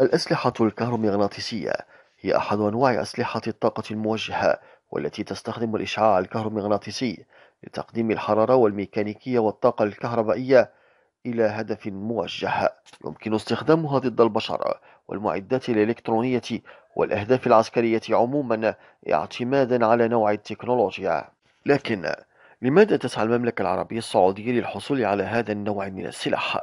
الأسلحة الكهرومغناطيسية هي أحد أنواع أسلحة الطاقة الموجهة والتي تستخدم الإشعاع الكهرومغناطيسي لتقديم الحرارة والميكانيكية والطاقة الكهربائية إلى هدف موجه يمكن استخدامها ضد البشر والمعدات الإلكترونية والأهداف العسكرية عموما اعتمادا على نوع التكنولوجيا لكن لماذا تسعى المملكة العربية السعودية للحصول على هذا النوع من السلاح؟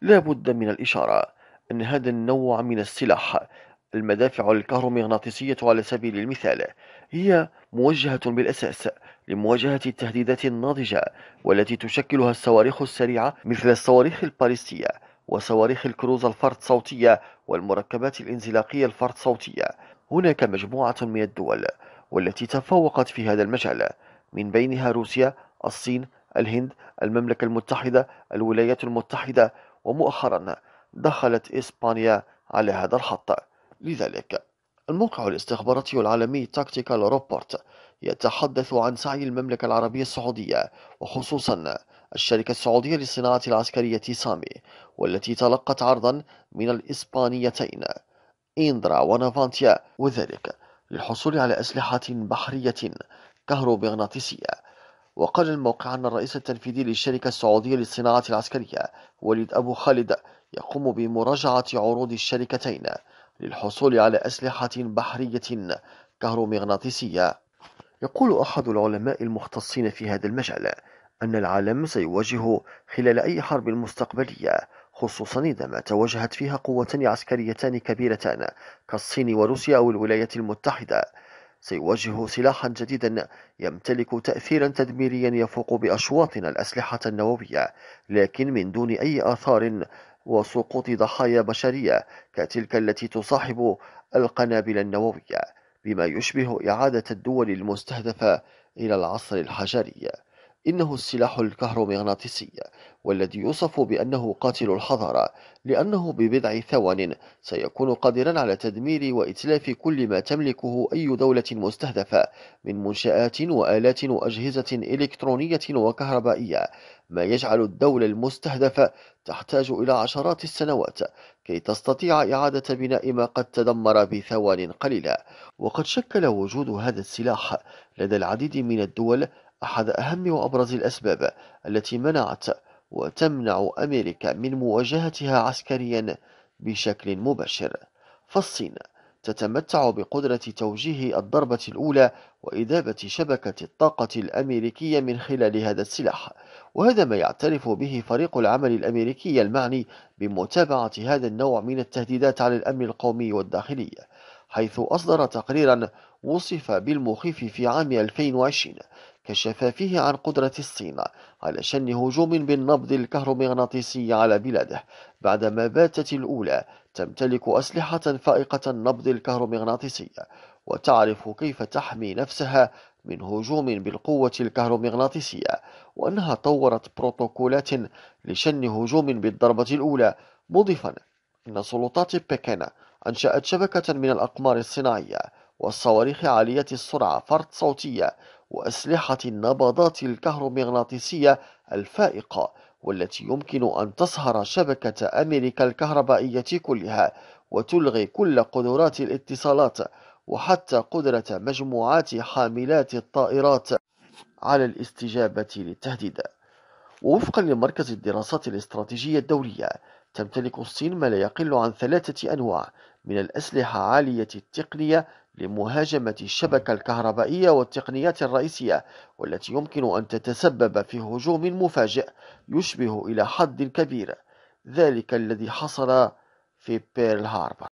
لا بد من الإشارة أن هذا النوع من السلاح المدافع الكهرومغناطيسية على سبيل المثال هي موجهة بالأساس لمواجهة التهديدات الناضجة والتي تشكلها الصواريخ السريعة مثل الصواريخ الباليستية وصواريخ الكروز الفرد صوتية والمركبات الانزلاقية الفرد صوتية. هناك مجموعة من الدول والتي تفوقت في هذا المجال من بينها روسيا الصين الهند المملكة المتحدة الولايات المتحدة ومؤخرا دخلت إسبانيا على هذا الخط. لذلك الموقع الاستخباراتي العالمي Tactical Report يتحدث عن سعي المملكة العربية السعودية وخصوصا الشركة السعودية للصناعة العسكرية سامي والتي تلقت عرضا من الإسبانيتين إندرا ونافانتيا وذلك للحصول على أسلحة بحرية كهرومغناطيسية. وقال الموقع أن الرئيس التنفيذي للشركة السعودية للصناعة العسكرية وليد أبو خالد يقوم بمراجعة عروض الشركتين للحصول على أسلحة بحرية كهرومغناطيسية. يقول أحد العلماء المختصين في هذا المجال أن العالم سيواجه خلال أي حرب مستقبلية خصوصا إذا ما تواجهت فيها قوتان عسكريتان كبيرتان كالصين وروسيا أو الولايات المتحدة. سيواجه سلاحا جديدا يمتلك تأثيرا تدميريا يفوق بأشواطنا الأسلحة النووية لكن من دون أي آثار وسقوط ضحايا بشرية كتلك التي تصاحب القنابل النووية بما يشبه إعادة الدول المستهدفة إلى العصر الحجري. إنه السلاح الكهرومغناطيسي. والذي يوصف بأنه قاتل الحضارة لأنه ببضع ثوان سيكون قادرا على تدمير وإتلاف كل ما تملكه أي دولة مستهدفة من منشآت وآلات وأجهزة إلكترونية وكهربائية ما يجعل الدولة المستهدفة تحتاج إلى عشرات السنوات كي تستطيع إعادة بناء ما قد تدمر بثوان قليلة وقد شكل وجود هذا السلاح لدى العديد من الدول أحد أهم وأبرز الأسباب التي منعت وتمنع أمريكا من مواجهتها عسكريا بشكل مباشر. فالصين تتمتع بقدرة توجيه الضربة الأولى وإذابة شبكة الطاقة الأمريكية من خلال هذا السلاح وهذا ما يعترف به فريق العمل الأمريكي المعني بمتابعة هذا النوع من التهديدات على الأمن القومي والداخلي. حيث أصدر تقريرا وصف بالمخيف في عام 2020 كشف فيه عن قدرة الصين على شن هجوم بالنبض الكهرومغناطيسي على بلاده بعدما باتت الأولى تمتلك أسلحة فائقة النبض الكهرومغناطيسي وتعرف كيف تحمي نفسها من هجوم بالقوة الكهرومغناطيسية وأنها طورت بروتوكولات لشن هجوم بالضربة الأولى مضيفا أن سلطات بكين أنشأت شبكة من الأقمار الصناعية والصواريخ عالية السرعة فرد صوتية وأسلحة النبضات الكهرومغناطيسية الفائقة والتي يمكن أن تصهر شبكة أمريكا الكهربائية كلها وتلغي كل قدرات الاتصالات وحتى قدرة مجموعات حاملات الطائرات على الاستجابة للتهديد. ووفقا لمركز الدراسات الاستراتيجية الدولية تمتلك الصين ما لا يقل عن ثلاثة أنواع من الأسلحة عالية التقنية لمهاجمة الشبكة الكهربائية والتقنيات الرئيسية والتي يمكن أن تتسبب في هجوم مفاجئ يشبه إلى حد كبير. ذلك الذي حصل في بيرل هاربر.